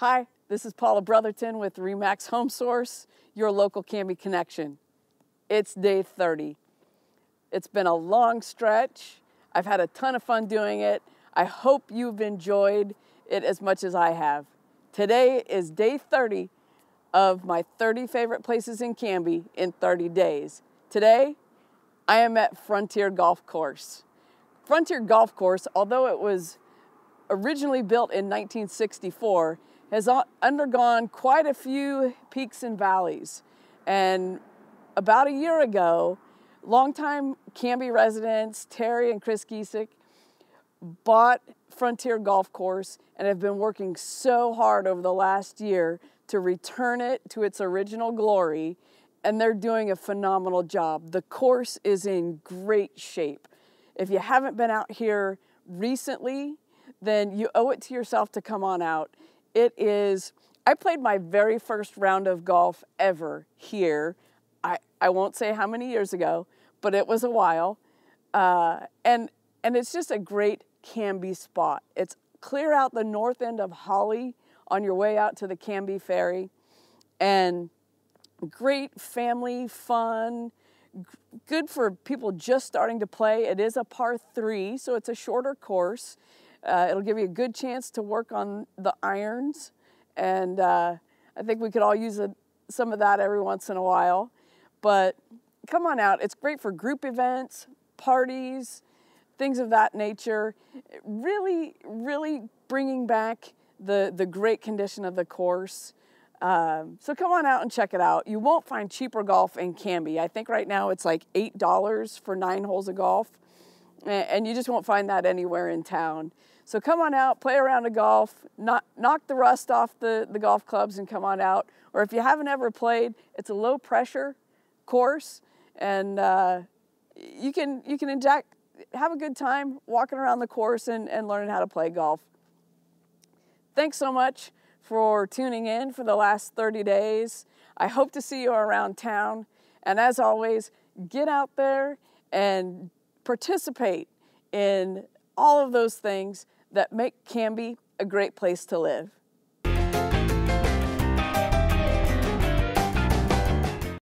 Hi, this is Paula Brotherton with RE/MAX Home Source, your local Canby connection. It's day 30. It's been a long stretch. I've had a ton of fun doing it. I hope you've enjoyed it as much as I have. Today is day 30 of my 30 favorite places in Canby in 30 days. Today, I am at Frontier Golf Course. Frontier Golf Course, although it was originally built in 1964, has undergone quite a few peaks and valleys. And about a year ago, longtime Canby residents Terry and Chris Giesick bought Frontier Golf Course and have been working so hard over the last year to return it to its original glory, and they're doing a phenomenal job. The course is in great shape. If you haven't been out here recently, then you owe it to yourself to come on out. It is, I played my very first round of golf ever here. I, I won't say how many years ago, but it was a while. Uh, and, and it's just a great Canby spot. It's clear out the north end of Holly on your way out to the Canby Ferry. And great family fun, good for people just starting to play. It is a par three, so it's a shorter course. Uh, it'll give you a good chance to work on the irons, and uh, I think we could all use a, some of that every once in a while. But come on out. It's great for group events, parties, things of that nature. Really, really bringing back the, the great condition of the course. Um, so come on out and check it out. You won't find cheaper golf in Canby. I think right now it's like $8 for nine holes of golf, and you just won't find that anywhere in town. So come on out, play around a golf, knock, knock the rust off the, the golf clubs and come on out. Or if you haven't ever played, it's a low pressure course, and uh, you can you can inject, have a good time walking around the course and, and learning how to play golf. Thanks so much for tuning in for the last 30 days. I hope to see you around town. And as always, get out there and participate in all of those things that make Canby a great place to live.